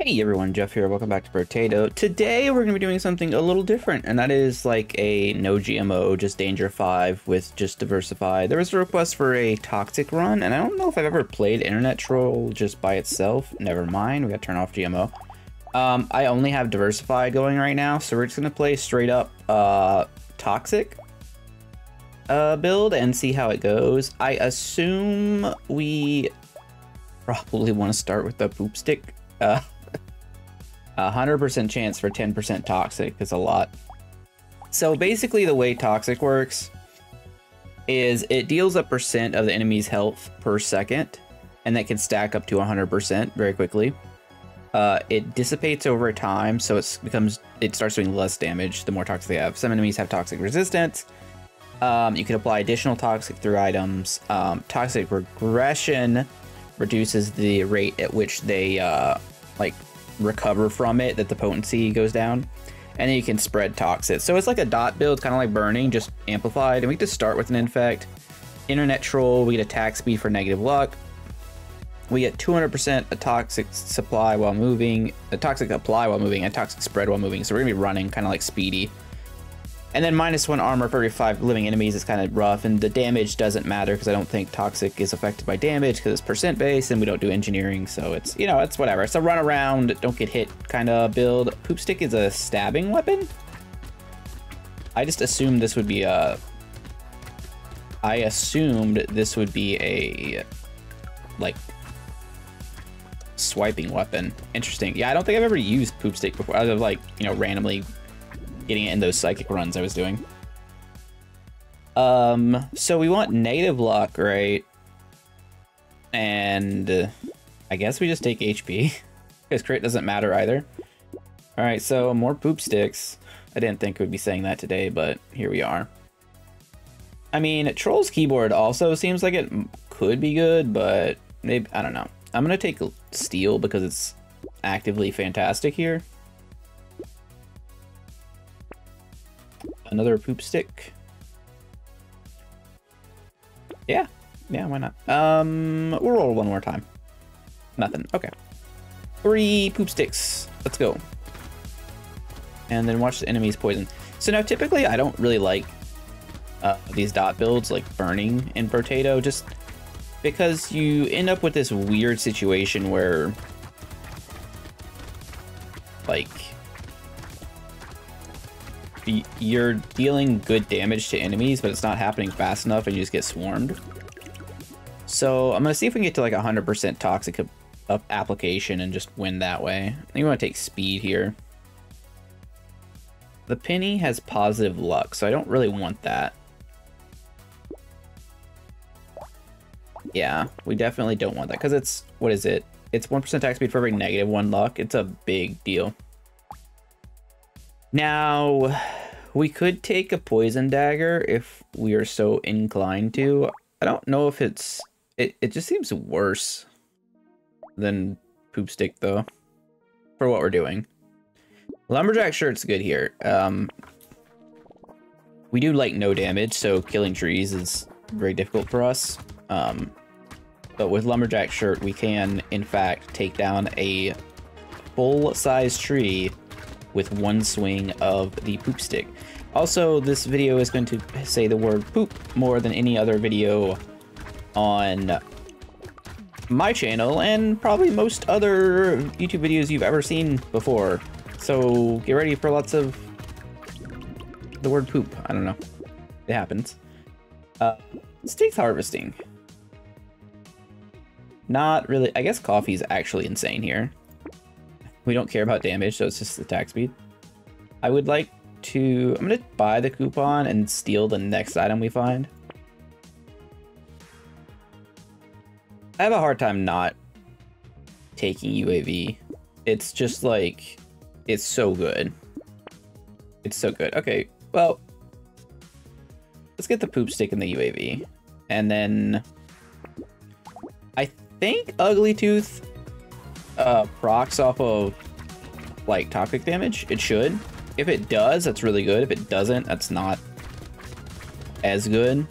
Hey everyone, Jeff here. Welcome back to Brotato. Today we're going to be doing something a little different, and that is like a no GMO, just Danger 5 with just Diversify. There was a request for a Toxic run, and I don't know if I've ever played Internet Troll just by itself. Never mind, we got to turn off GMO. Um, I only have Diversify going right now, so we're just going to play straight up uh, Toxic uh, build and see how it goes. I assume we probably want to start with the Poop Stick. Uh, 100% chance for 10% toxic is a lot. So basically the way toxic works is it deals a percent of the enemy's health per second, and that can stack up to 100% very quickly. Uh, it dissipates over time, so it becomes it starts doing less damage the more toxic they have. Some enemies have toxic resistance. Um, you can apply additional toxic through items. Um, toxic regression reduces the rate at which they uh, like recover from it that the potency goes down. And then you can spread toxic. So it's like a dot build, kind of like burning, just amplified. And we just start with an infect. Internet troll, we get attack speed for negative luck. We get 200% a toxic supply while moving, a toxic apply while moving, and toxic spread while moving. So we're gonna be running kind of like speedy. And then minus one armor for every five living enemies is kind of rough, and the damage doesn't matter because I don't think Toxic is affected by damage because it's percent based and we don't do engineering, so it's, you know, it's whatever. It's a run around, don't get hit kind of build. Poop Stick is a stabbing weapon? I just assumed this would be a... I assumed this would be a, like, swiping weapon. Interesting. Yeah, I don't think I've ever used Poop Stick before, other like, you know, randomly getting it in those psychic runs I was doing. Um, so we want native luck, right? And uh, I guess we just take HP because crit doesn't matter either. All right, so more poop sticks. I didn't think we'd be saying that today, but here we are. I mean, Troll's keyboard also seems like it could be good, but maybe, I don't know. I'm gonna take steel because it's actively fantastic here. Another poop stick. Yeah, yeah, why not? Um, we'll roll one more time. Nothing, okay. Three poop sticks, let's go. And then watch the enemies poison. So now typically I don't really like uh, these dot builds like burning in Brotato just because you end up with this weird situation where like you're dealing good damage to enemies, but it's not happening fast enough and you just get swarmed. So I'm gonna see if we can get to like 100% toxic application and just win that way. I think we want to take speed here. The penny has positive luck, so I don't really want that. Yeah, we definitely don't want that because it's, what is it? It's 1% attack speed for every negative one luck. It's a big deal. Now, we could take a poison dagger if we are so inclined to. I don't know if it's... It, it just seems worse than poop stick, though, for what we're doing. Lumberjack shirt's good here. Um, we do like no damage, so killing trees is very difficult for us. Um, but with Lumberjack shirt, we can, in fact, take down a full-size tree with one swing of the poop stick. Also, this video is going to say the word poop more than any other video on my channel and probably most other YouTube videos you've ever seen before. So get ready for lots of the word poop. I don't know. It happens. Uh, stakes harvesting. Not really. I guess coffee is actually insane here. We don't care about damage, so it's just attack speed. I would like to... I'm going to buy the coupon and steal the next item we find. I have a hard time not taking UAV. It's just like... It's so good. It's so good. Okay, well... Let's get the poop stick in the UAV. And then... I think Ugly Tooth uh, procs off of like toxic damage. It should. If it does, that's really good. If it doesn't, that's not as good.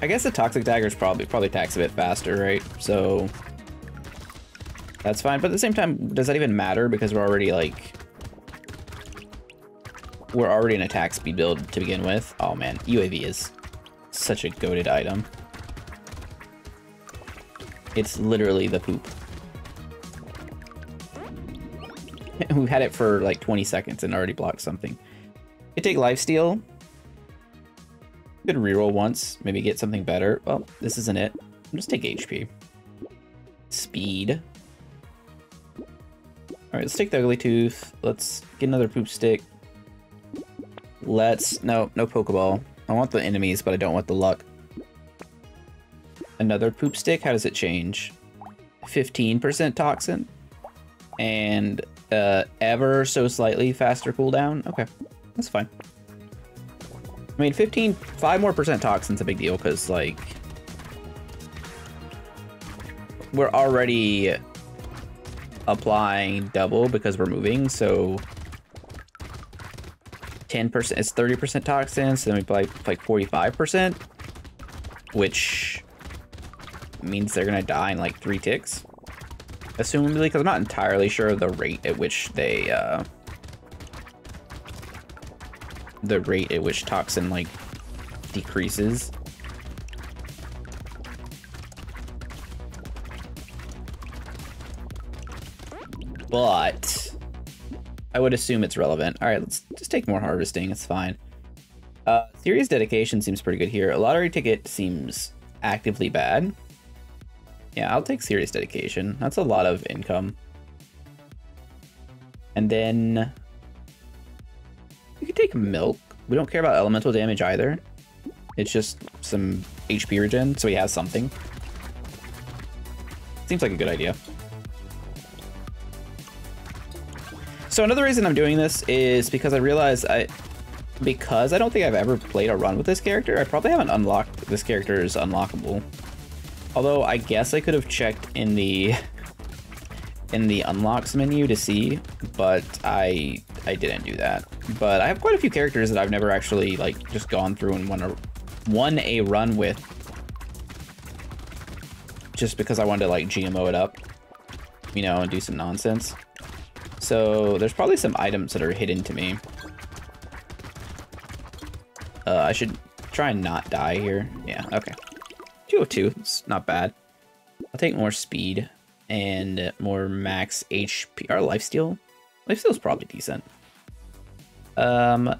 I guess the toxic daggers probably probably attacks a bit faster, right? So That's fine, but at the same time, does that even matter? Because we're already, like... We're already an attack speed build to begin with. Oh man, UAV is such a goaded item. It's literally the poop. We've had it for like 20 seconds and already blocked something. You take lifesteal. Could reroll once, maybe get something better. Well, this isn't it. Just take HP. Speed. Alright, let's take the ugly tooth. Let's get another poop stick. Let's... No, no Pokeball. I want the enemies, but I don't want the luck. Another poop stick? How does it change? 15% toxin? And uh, ever so slightly faster cooldown? Okay, that's fine. I mean, 15, 5 more percent toxin's a big deal, because, like... We're already applying double because we're moving, so 10% is 30% toxin, so then we apply like 45%, which means they're gonna die in like three ticks. Assumably, because I'm not entirely sure of the rate at which they, uh, the rate at which toxin like decreases. but I would assume it's relevant. All right, let's just take more harvesting. It's fine. Uh, Serious dedication seems pretty good here. A lottery ticket seems actively bad. Yeah, I'll take serious dedication. That's a lot of income. And then you could take milk. We don't care about elemental damage either. It's just some HP regen, so he has something. Seems like a good idea. So another reason I'm doing this is because I realize I, because I don't think I've ever played a run with this character, I probably haven't unlocked this character is unlockable. Although I guess I could have checked in the in the unlocks menu to see, but I I didn't do that. But I have quite a few characters that I've never actually like just gone through and won a won a run with just because I wanted to like GMO it up, you know, and do some nonsense. So there's probably some items that are hidden to me. Uh, I should try and not die here. Yeah, okay. 202, it's not bad. I'll take more speed and more max HP. Our lifesteal? Lifesteal's probably decent. Um,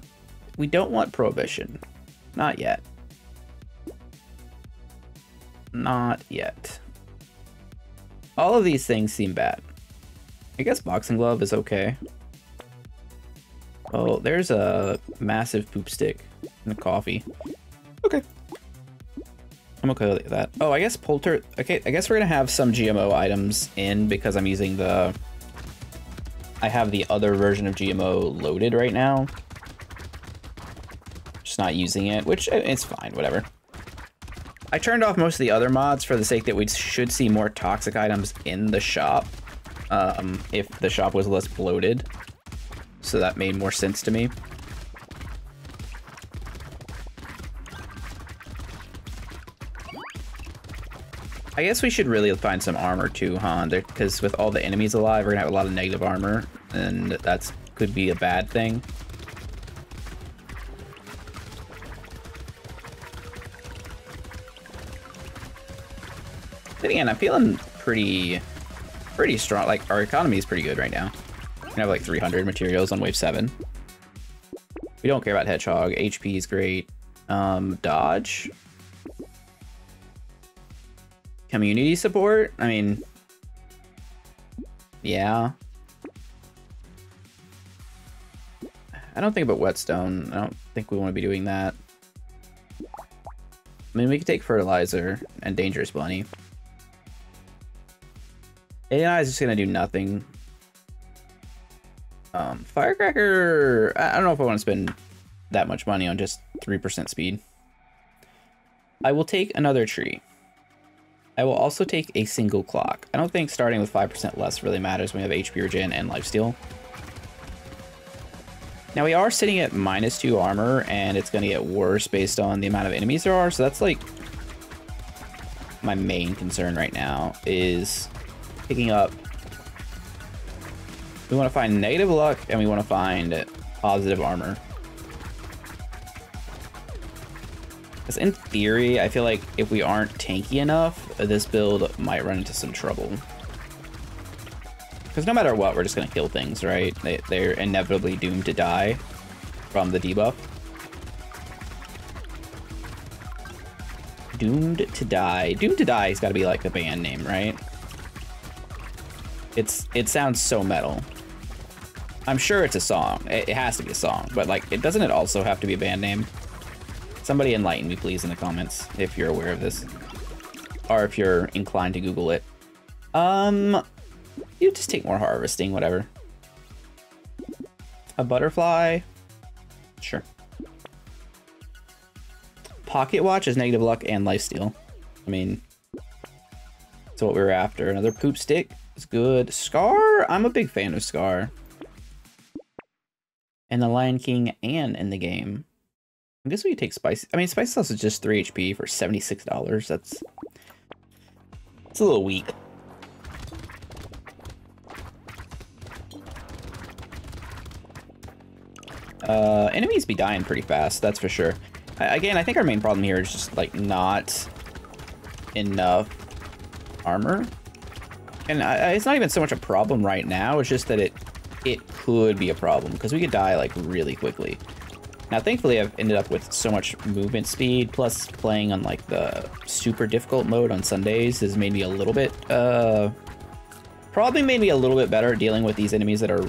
we don't want prohibition. Not yet. Not yet. All of these things seem bad. I guess boxing glove is okay. Oh, there's a massive poop stick and a coffee. Okay. I'm okay with that. Oh, I guess Polter... Okay, I guess we're gonna have some GMO items in because I'm using the... I have the other version of GMO loaded right now. Just not using it, which uh, it's fine, whatever. I turned off most of the other mods for the sake that we should see more toxic items in the shop um, if the shop was less bloated. So that made more sense to me. I guess we should really find some armor too, huh? Because with all the enemies alive, we're gonna have a lot of negative armor, and that could be a bad thing. Again, I'm feeling pretty pretty strong. Like, our economy is pretty good right now. We have like 300 materials on wave 7. We don't care about Hedgehog. HP is great. Um, dodge. Community support? I mean... Yeah. I don't think about whetstone. I don't think we want to be doing that. I mean, we could take fertilizer and dangerous bunny. AI is just gonna do nothing. Um, Firecracker, I don't know if I want to spend that much money on just 3% speed. I will take another tree. I will also take a single clock. I don't think starting with 5% less really matters when we have HP regen and lifesteal. Now we are sitting at minus 2 armor, and it's going to get worse based on the amount of enemies there are, so that's like my main concern right now, is picking up We want to find negative luck, and we want to find positive armor. Because in theory, I feel like if we aren't tanky enough, this build might run into some trouble. Because no matter what, we're just going to kill things, right? They, they're inevitably doomed to die from the debuff. Doomed to Die. Doomed to Die has got to be like the band name, right? It's It sounds so metal. I'm sure it's a song. It, it has to be a song, but like, it doesn't it also have to be a band name? Somebody enlighten me, please, in the comments, if you're aware of this. Or if you're inclined to Google it. Um, you just take more harvesting, whatever. A butterfly? Sure. Pocket watch is negative luck and lifesteal. I mean, that's what we were after. Another poop stick is good. Scar? I'm a big fan of Scar. And the Lion King and in the game. I guess we could take Spice. I mean, Spice Sauce is just 3 HP for $76. That's... It's a little weak. Uh, enemies be dying pretty fast, that's for sure. Again, I think our main problem here is just, like, not enough armor. And I, it's not even so much a problem right now, it's just that it it could be a problem, because we could die, like, really quickly. Now, thankfully, I've ended up with so much movement speed, plus playing on, like, the super difficult mode on Sundays has made me a little bit, uh... Probably made me a little bit better at dealing with these enemies that are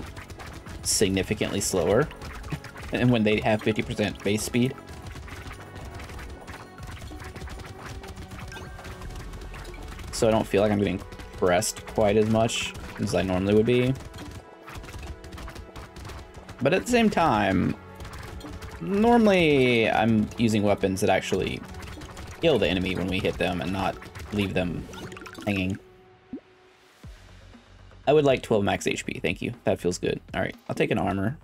significantly slower. and when they have 50% base speed. So I don't feel like I'm getting pressed quite as much as I normally would be. But at the same time, normally I'm using weapons that actually kill the enemy when we hit them and not leave them hanging. I would like 12 max HP, thank you. That feels good. Alright, I'll take an armor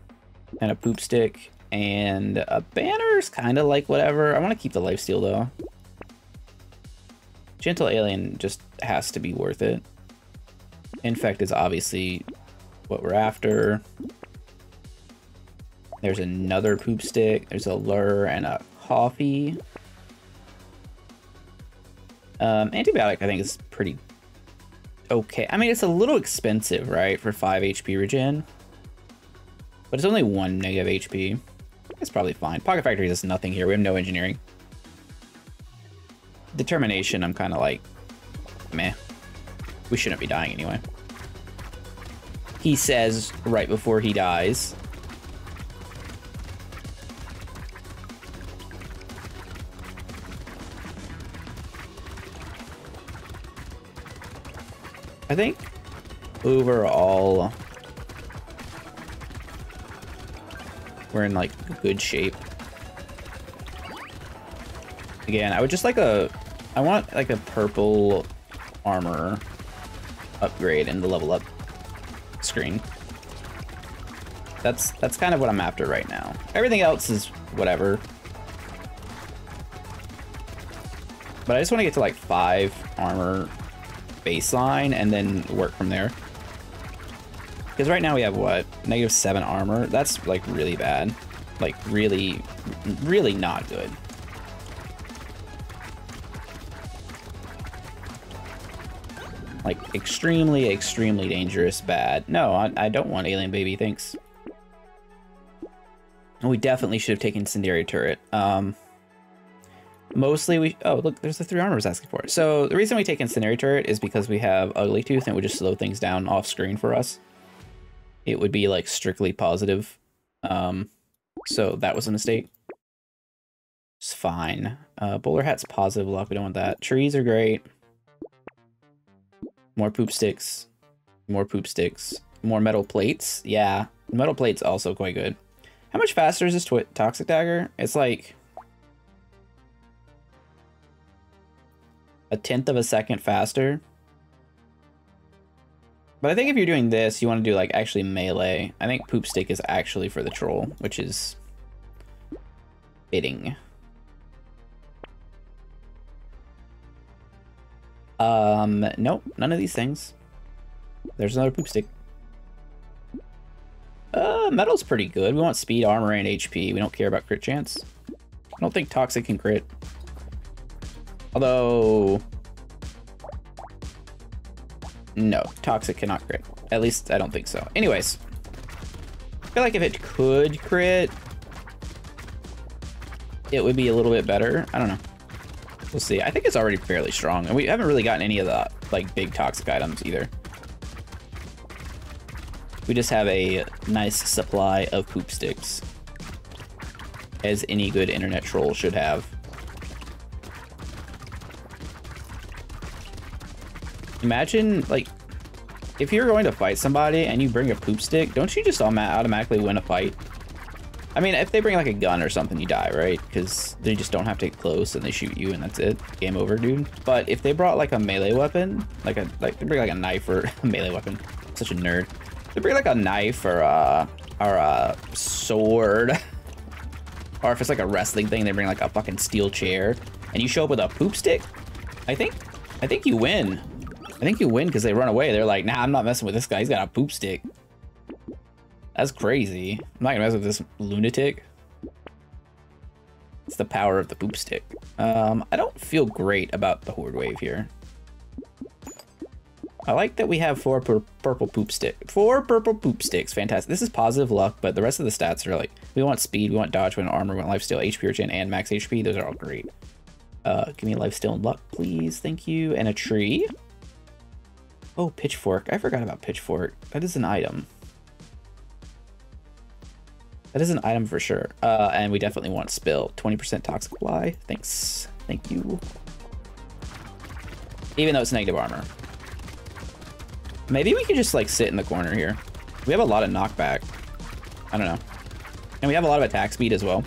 and a poop stick and a banner's kind of like whatever. I want to keep the lifesteal though. Gentle Alien just has to be worth it. Infect is obviously what we're after. There's another poop stick. There's a lure and a coffee. Um, antibiotic, I think, is pretty okay. I mean, it's a little expensive, right, for 5 HP regen. But it's only 1 negative HP. It's probably fine. Pocket Factory does nothing here. We have no engineering. Determination, I'm kind of like, meh. We shouldn't be dying anyway. He says right before he dies. I think overall we're in like good shape. Again, I would just like a, I want like a purple armor upgrade in the level up screen. That's that's kind of what I'm after right now. Everything else is whatever. But I just want to get to like five armor baseline and then work from there. Because right now we have what? Negative 7 armor. That's like really bad. Like really, really not good. Like extremely, extremely dangerous bad. No, I, I don't want Alien Baby, thanks. We definitely should have taken Incendiary Turret. Um, mostly we... Oh, look, there's the three armors asking for. it. So the reason we take Incendiary Turret is because we have Ugly Tooth and it would just slow things down off screen for us it would be like strictly positive. Um, so that was a mistake. It's fine. Uh, bowler hat's positive luck. We don't want that. Trees are great. More poop sticks. More poop sticks. More metal plates. Yeah, metal plates also quite good. How much faster is this Toxic Dagger? It's like a tenth of a second faster. But I think if you're doing this, you want to do like actually melee. I think poop stick is actually for the troll, which is fitting. Um, nope, none of these things. There's another poop stick. Uh, metal's pretty good. We want speed, armor, and HP. We don't care about crit chance. I don't think toxic can crit. Although... No, toxic cannot crit. At least I don't think so. Anyways, I feel like if it could crit, it would be a little bit better. I don't know. We'll see. I think it's already fairly strong, and we haven't really gotten any of the like big toxic items either. We just have a nice supply of poop sticks, as any good internet troll should have. Imagine, like, if you're going to fight somebody and you bring a poop stick, don't you just automatically win a fight? I mean, if they bring like a gun or something, you die, right? Because they just don't have to get close and they shoot you and that's it. Game over, dude. But if they brought like a melee weapon, like a like they bring like a knife or a melee weapon, such a nerd. They bring like a knife or a or a sword, or if it's like a wrestling thing, they bring like a fucking steel chair, and you show up with a poop stick. I think I think you win. I think you win because they run away. They're like, nah, I'm not messing with this guy. He's got a poop stick. That's crazy. I'm not gonna mess with this lunatic. It's the power of the poop stick. Um, I don't feel great about the horde wave here. I like that we have four pur purple poop stick. Four purple poop sticks. Fantastic. This is positive luck, but the rest of the stats are like, we want speed, we want dodge, we want armor, we want lifesteal, HP regen, and max HP. Those are all great. Uh, give me lifesteal and luck, please. Thank you. And a tree. Oh, pitchfork. I forgot about pitchfork. That is an item. That is an item for sure. Uh, and we definitely want spill. 20% toxic fly. Thanks. Thank you. Even though it's negative armor. Maybe we could just like sit in the corner here. We have a lot of knockback. I don't know. And we have a lot of attack speed as well.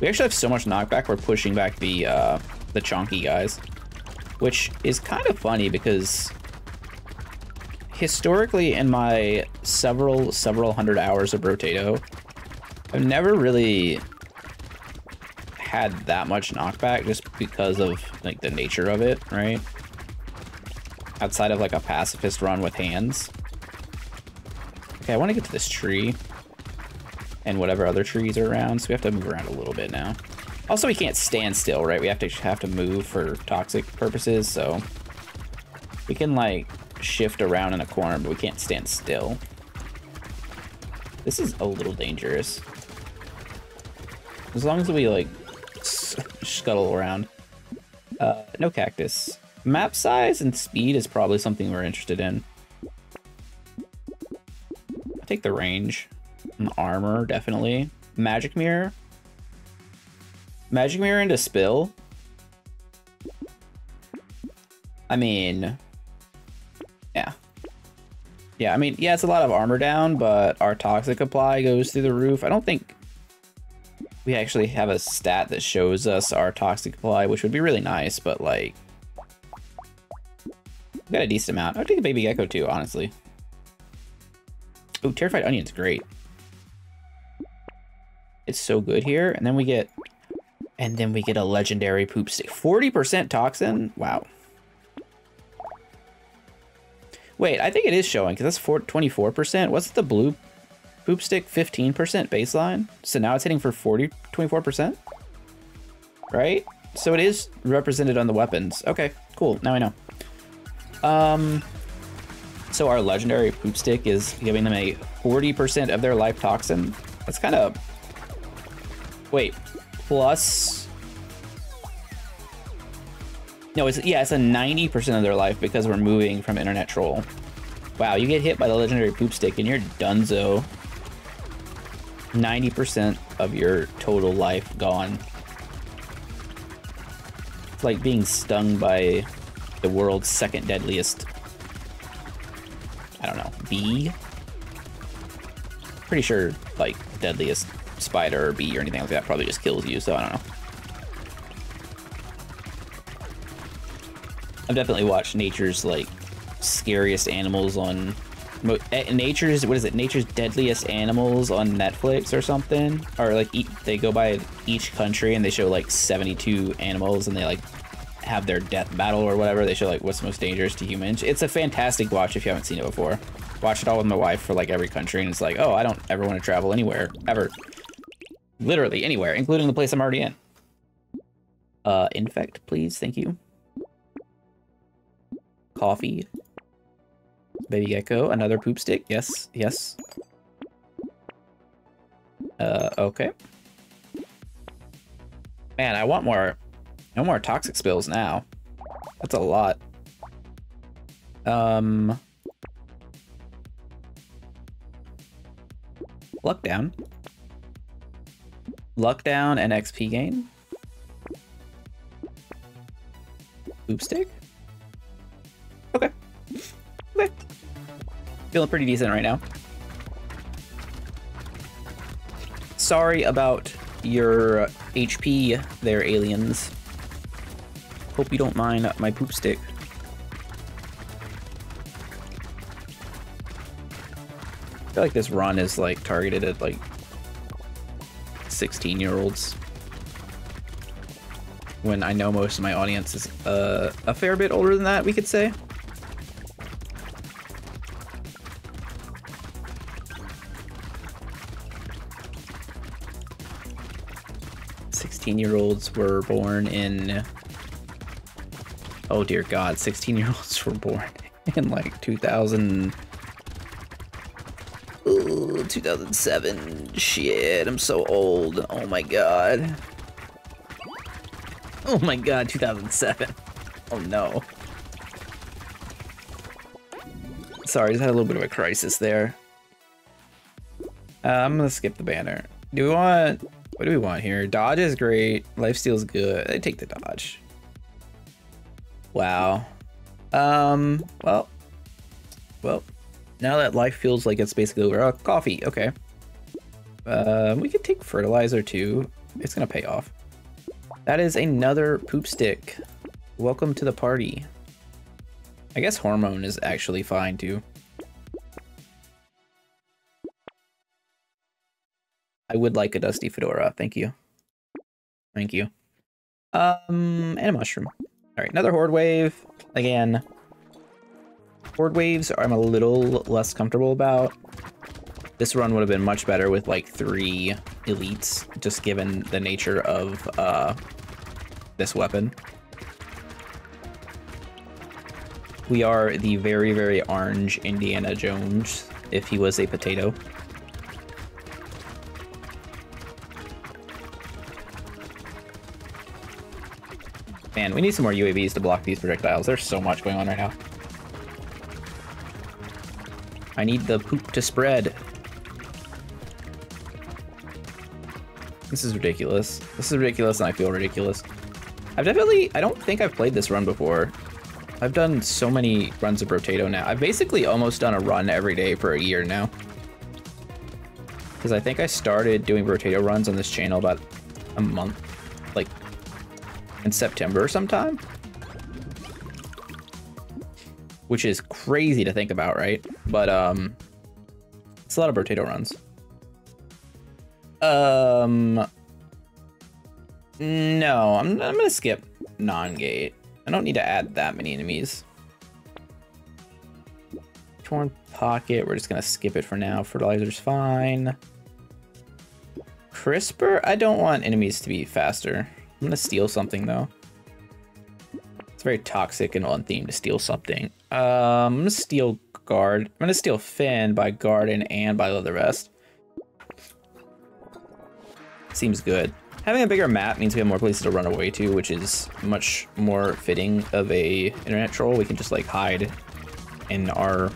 We actually have so much knockback, we're pushing back the uh, the chonky guys. Which is kind of funny because historically in my several, several hundred hours of Brotato, I've never really had that much knockback just because of like the nature of it, right? Outside of like a pacifist run with hands. Okay, I want to get to this tree and whatever other trees are around, so we have to move around a little bit now. Also, we can't stand still, right? We have to have to move for toxic purposes, so we can like shift around in a corner, but we can't stand still. This is a little dangerous. As long as we, like, scuttle around. Uh, no cactus. Map size and speed is probably something we're interested in. I take the range. And armor, definitely. Magic mirror. Magic mirror into spill. I mean, yeah. Yeah, I mean, yeah, it's a lot of armor down, but our toxic apply goes through the roof. I don't think we actually have a stat that shows us our toxic apply, which would be really nice, but like, we got a decent amount. I'd take a baby gecko too, honestly. Oh, terrified onion's great. It's so good here, and then we get, and then we get a legendary poop stick. 40% toxin? Wow. Wait, I think it is showing because that's 24%. What's the blue poop stick? 15% baseline. So now it's hitting for 40, 24%. Right? So it is represented on the weapons. Okay, cool. Now I know. Um, so our legendary poop stick is giving them a 40% of their life toxin. That's kind of... Wait, plus no, it's yeah, it's a 90% of their life because we're moving from Internet Troll. Wow, you get hit by the legendary poop stick and you're donezo. 90% of your total life gone. It's like being stung by the world's second deadliest, I don't know, bee? Pretty sure, like, deadliest spider or bee or anything like that probably just kills you, so I don't know. I've definitely watched nature's like scariest animals on eh, nature's what is it nature's deadliest animals on netflix or something or like they go by each country and they show like 72 animals and they like have their death battle or whatever. They show like what's most dangerous to humans. It's a fantastic watch if you haven't seen it before. Watch it all with my wife for like every country, and it's like, oh, I don't ever want to travel anywhere ever. Literally anywhere, including the place I'm already in. Uh, infect, please, thank you. Coffee. Baby gecko, another poop stick. Yes, yes. Uh, okay. Man, I want more, no more toxic spills now. That's a lot. Um, luck down. Luck down and XP gain. Poop stick? Okay. Okay. Feeling pretty decent right now. Sorry about your HP there, aliens. Hope you don't mind my poop stick. I feel like this run is like targeted at like 16 year olds. When I know most of my audience is uh, a fair bit older than that, we could say. 16 year olds were born in. Oh dear God, 16 year olds were born in like 2000. Ooh, 2007. Shit, I'm so old. Oh my God. Oh my God, 2007. Oh no. Sorry, I just had a little bit of a crisis there. Uh, I'm gonna skip the banner. Do we want what do we want here? Dodge is great. Lifesteal's good. I take the dodge. Wow. Um, well. Well, now that life feels like it's basically over. Oh, coffee, okay. Um, we could take fertilizer too. It's gonna pay off. That is another poop stick. Welcome to the party. I guess hormone is actually fine too. I would like a dusty fedora. Thank you. Thank you. Um, and a mushroom. All right, another horde wave. Again, horde waves I'm a little less comfortable about. This run would have been much better with like three elites, just given the nature of uh, this weapon. We are the very, very orange Indiana Jones if he was a potato. Man, we need some more UAVs to block these projectiles. There's so much going on right now. I need the poop to spread. This is ridiculous. This is ridiculous and I feel ridiculous. I've definitely, I don't think I've played this run before. I've done so many runs of Brotato now. I've basically almost done a run every day for a year now. Because I think I started doing Brotato runs on this channel about a month, like in September sometime. Which is crazy to think about, right? But um, it's a lot of potato runs. Um, no, I'm, I'm gonna skip non-gate. I don't need to add that many enemies. Torn pocket, we're just gonna skip it for now. Fertilizer's fine. Crisper, I don't want enemies to be faster. I'm gonna steal something though. It's very toxic and on theme to steal something. Um, I'm gonna steal guard. I'm gonna steal Finn by Garden and by the rest. Seems good. Having a bigger map means we have more places to run away to, which is much more fitting of a internet troll. We can just like hide in our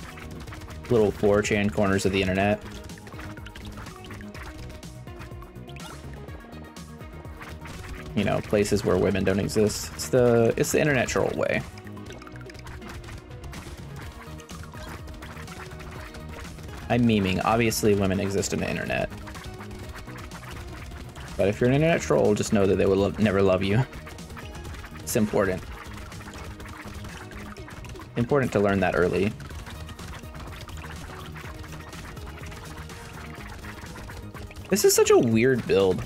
little 4chan corners of the internet. You know, places where women don't exist. It's the it's the internet troll way. I'm memeing. Obviously, women exist in the internet. But if you're an internet troll, just know that they will never love you. It's important. Important to learn that early. This is such a weird build.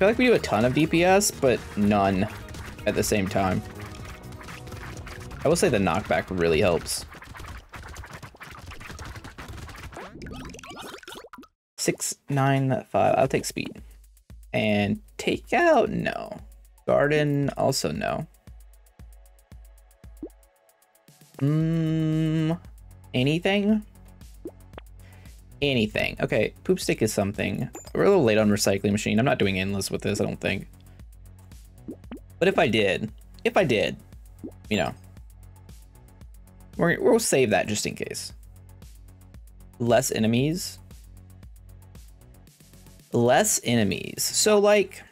Feel like we do a ton of DPS, but none at the same time. I will say the knockback really helps. Six, nine, five. I'll take speed. And take out, no. Garden, also no. Mmm, anything? Anything. Okay, poop stick is something. We're a little late on recycling machine. I'm not doing endless with this, I don't think. But if I did, if I did, you know, we we'll save that just in case. Less enemies. Less enemies. So like,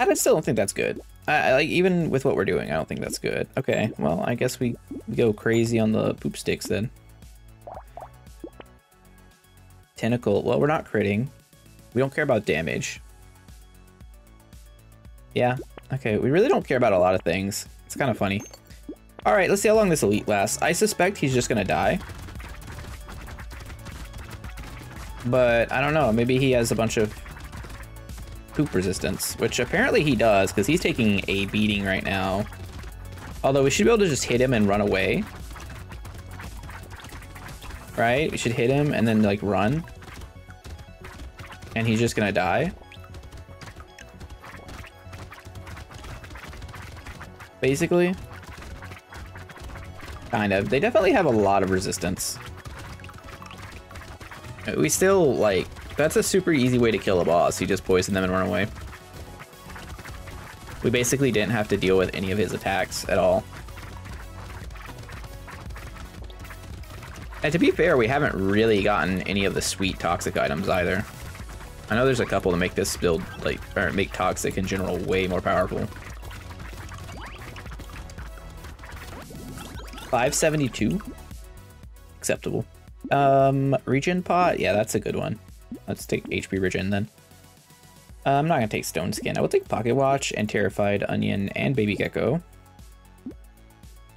I still don't think that's good. I, like even with what we're doing, I don't think that's good. Okay, well, I guess we, we go crazy on the poop sticks then. Tentacle. Well, we're not critting. We don't care about damage. Yeah. Okay, we really don't care about a lot of things. It's kind of funny. All right, let's see how long this elite lasts. I suspect he's just gonna die. But I don't know, maybe he has a bunch of poop resistance, which apparently he does, because he's taking a beating right now. Although we should be able to just hit him and run away. Right? We should hit him and then, like, run. And he's just gonna die. Basically. Kind of. They definitely have a lot of resistance. We still, like, that's a super easy way to kill a boss. You just poison them and run away. We basically didn't have to deal with any of his attacks at all. And to be fair, we haven't really gotten any of the sweet toxic items either. I know there's a couple to make this build, like, or make toxic in general way more powerful. 572? Acceptable. Um, regen pot? Yeah, that's a good one. Let's take HP regen then. Uh, I'm not gonna take Stone Skin. I will take Pocket Watch and Terrified Onion and Baby Gecko.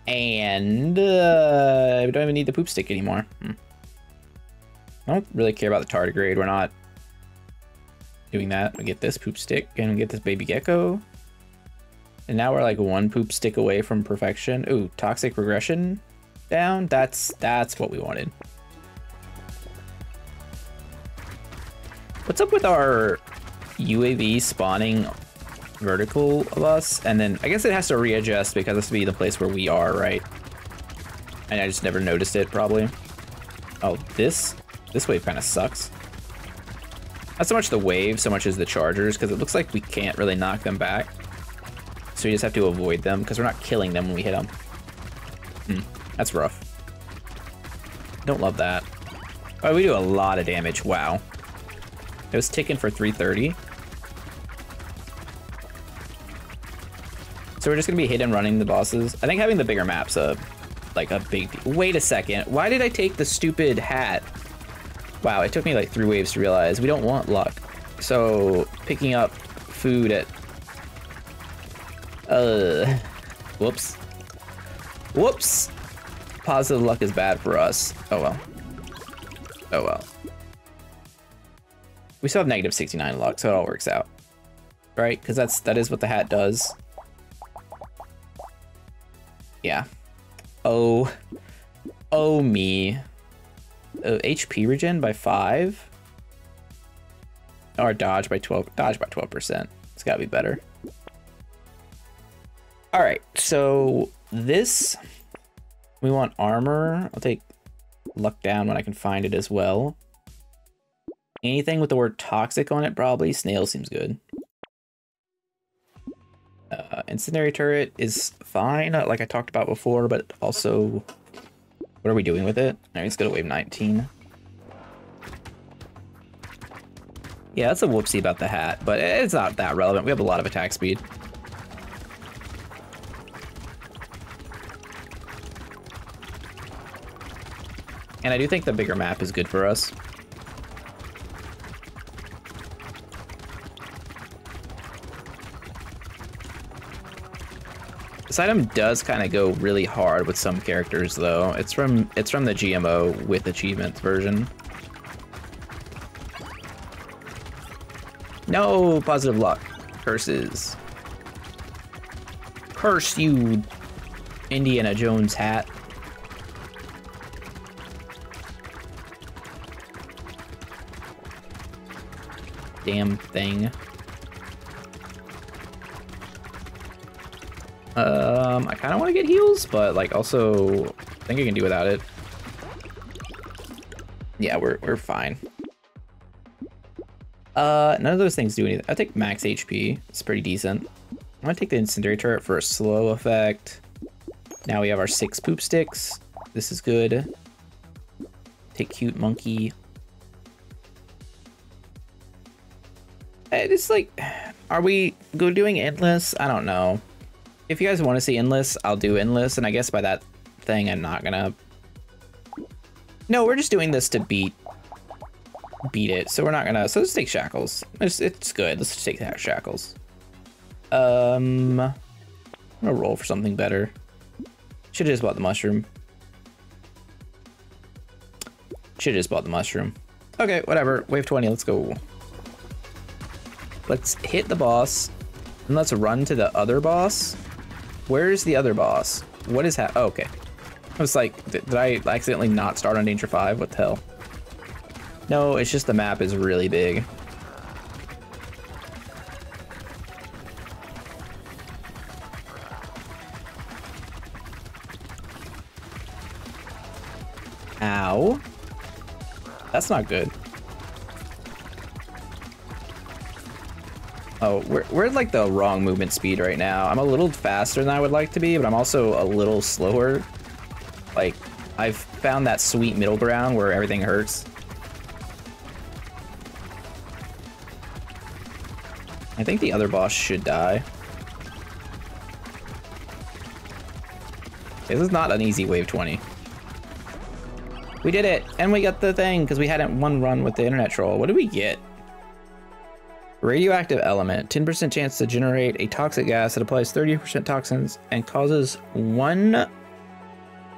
And uh, we don't even need the Poop Stick anymore. Hmm. I don't really care about the tardigrade. We're not doing that. We get this Poop Stick and we get this Baby Gecko. And now we're like one Poop Stick away from perfection. Ooh, Toxic Regression down. That's that's what we wanted. What's up with our UAV spawning vertical of us? And then I guess it has to readjust because this would be the place where we are, right? And I just never noticed it, probably. Oh, this? This wave kind of sucks. Not so much the wave, so much as the chargers, because it looks like we can't really knock them back. So we just have to avoid them, because we're not killing them when we hit them. Hmm, that's rough. Don't love that. Oh, we do a lot of damage. Wow. It was ticking for 330. So we're just gonna be hidden running the bosses. I think having the bigger map's a like a big Wait a second. Why did I take the stupid hat? Wow, it took me like three waves to realize we don't want luck. So picking up food at uh whoops. Whoops. Positive luck is bad for us. Oh well. Oh well. We still have negative 69 luck, so it all works out. Right? Because that's that is what the hat does. Yeah. Oh. Oh me. Uh, HP regen by 5. Or dodge by 12. Dodge by 12%. It's gotta be better. Alright, so this... We want armor. I'll take luck down when I can find it as well. Anything with the word toxic on it, probably. Snail seems good. Uh, incendiary turret is fine, like I talked about before, but also, what are we doing with it? Alright, let's go to wave 19. Yeah, that's a whoopsie about the hat, but it's not that relevant. We have a lot of attack speed. And I do think the bigger map is good for us. This item does kind of go really hard with some characters, though. It's from it's from the GMO with achievements version. No positive luck. Curses. Curse you, Indiana Jones hat. Damn thing. Um, I kind of want to get heals, but like also, I think I can do without it. Yeah, we're we're fine. Uh, none of those things do anything. I take max HP. It's pretty decent. I'm gonna take the incendiary turret for a slow effect. Now we have our six poop sticks. This is good. Take cute monkey. It's like, are we go doing endless? I don't know. If you guys want to see endless, I'll do endless, and I guess by that thing, I'm not gonna. No, we're just doing this to beat beat it, so we're not gonna. So let's take shackles. It's it's good. Let's just take that shackles. Um, I'm gonna roll for something better. Should have just bought the mushroom. Should have just bought the mushroom. Okay, whatever. Wave 20. Let's go. Let's hit the boss, and let's run to the other boss. Where's the other boss? What is hap- oh, okay. I was like, did, did I accidentally not start on Danger 5? What the hell? No, it's just the map is really big. Ow. That's not good. Oh, we're, we're like the wrong movement speed right now. I'm a little faster than I would like to be, but I'm also a little slower. Like, I've found that sweet middle ground where everything hurts. I think the other boss should die. This is not an easy wave 20. We did it! And we got the thing, because we hadn't one run with the internet troll. What did we get? Radioactive element, 10% chance to generate a toxic gas that applies 30% toxins and causes one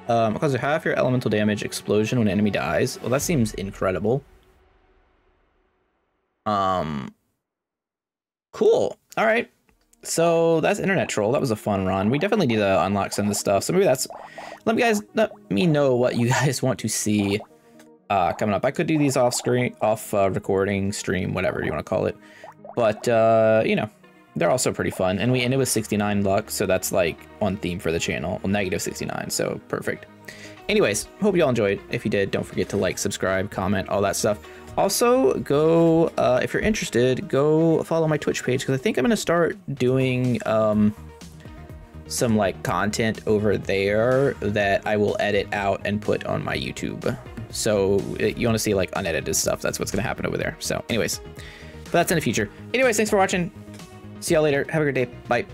um, causes half your elemental damage explosion when an enemy dies. Well, that seems incredible. Um, cool. All right. So that's internet troll. That was a fun run. We definitely need to unlock some of the stuff. So maybe that's. Let me guys let me know what you guys want to see uh, coming up. I could do these off screen, off uh, recording, stream, whatever you want to call it. But uh, you know, they're also pretty fun. And we ended with 69 luck, so that's like on theme for the channel. Well, negative 69, so perfect. Anyways, hope you all enjoyed. If you did, don't forget to like, subscribe, comment, all that stuff. Also, go, uh, if you're interested, go follow my Twitch page, because I think I'm going to start doing um, some like content over there that I will edit out and put on my YouTube. So you want to see like unedited stuff, that's what's going to happen over there. So anyways, but that's in the future. Anyways, thanks for watching. See y'all later. Have a great day. Bye.